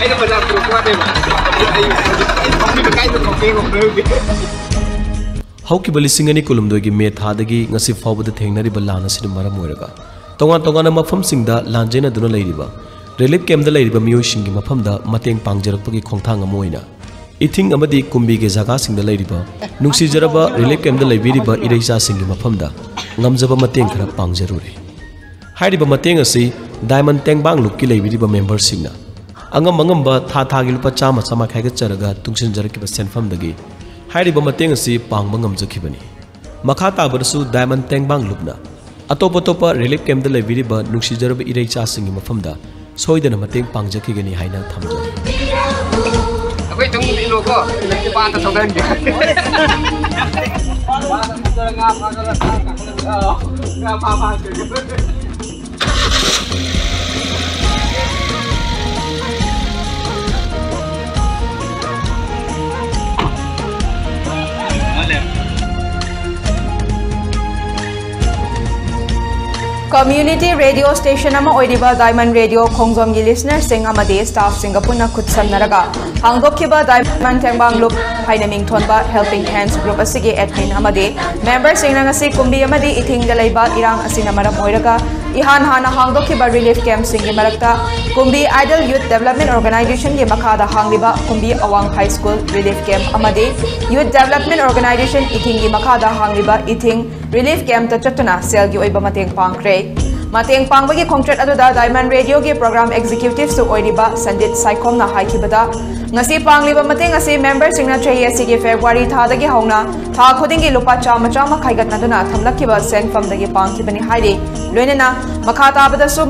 Ini benar perempuan deh, Mas. Ini berkait dengan kopi ngobrol. ꯍꯧꯈꯤꯕ ꯂꯤꯁꯤꯡ ꯑꯅꯤ ꯀꯨꯟꯍꯨꯝꯗꯣꯏꯒꯤ ꯃꯦ ꯊꯥꯗꯒꯤ ꯉꯁꯤ ꯐꯥꯎꯕꯗ ꯊꯦꯡꯅꯔꯤꯕ ꯂꯥꯟ ꯑꯁꯤꯅ ꯃꯔꯝ ꯑꯣꯏꯔꯒ ꯇꯣꯉꯥꯟ ꯇꯣꯉꯥꯟꯕ ꯃꯐꯝꯁꯤꯡꯗ ꯂꯥꯟꯖꯦꯟꯅꯗꯨꯅ ꯂꯩꯔꯤꯕ ꯔꯤꯂꯤꯐ ꯀꯦꯝꯞꯗ ꯂꯩꯔꯤꯕ ꯃꯤꯑꯣꯏꯁꯤꯡꯒꯤ ꯃꯐꯝꯗ ꯃꯇꯦꯡ ꯄꯥꯡꯖꯔꯛꯄꯒꯤ ꯈꯣꯡꯊꯥꯡ ꯑꯃ ꯑꯣꯏꯅ इथिंग अमदी के जगह सिंह लेरीब नुसीजरब रिलीफ कैम्प लेबीब इरेचा सिंह गमजब मतें खर पाजरूरे डायमंड तेंबांग लुक की लेबीब मेंबर सिंह था था लुप चाम चाम खाइगचरग तुम्सनजरब सेंफम पाब गमजनी मखा ताबरसु डायमंड तेंबांग लुपना अतोप अतोप रिलीफ कैम्प लेबीब नुसीजरब इरेचा सिंह मफम सोयदन पाजगनी है थमजनी Okay, tunggu dulu kok, Kita pakai atas sahaja. Hahaha. Kalau tak ada ngapa, kalau tak kalau ngapa, kalau tak Apa-apa. community radio station ama oiriba diamond radio khongjom gi listener sing amade staff singapore khut samnaraga hangdokhiba diamond tengbang loop haina ming thonba helping hands group asigi admin amade member sing ngasi kumbi amadi ithing da leiba irang asina maram oiraga इहान हाना हांगो के बर relief camp मरक्ता Kunbi idol youth development organisation के मखादा हांगब कुंबी अवांग high school relief camp अमदे। Youth development organisation इथिंग मखादा हांगब इथिंग रिलीफ कैंप तो चतना सेल की पाख्रे sandit saikom na haikibada ngasi pangliba mateng asi member singna chahi asi gi february tha dagi hauna tha khoding gi lupa chama chama khaigat na duna thamlakhiba sen fam dagi pangkibani hairi loinena makha tabada su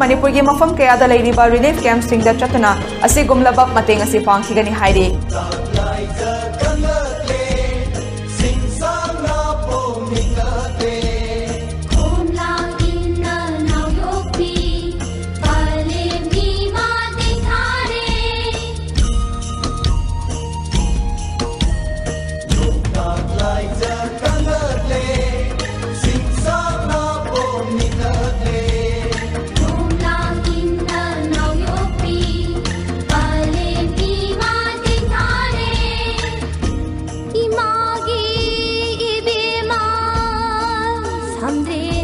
हम रे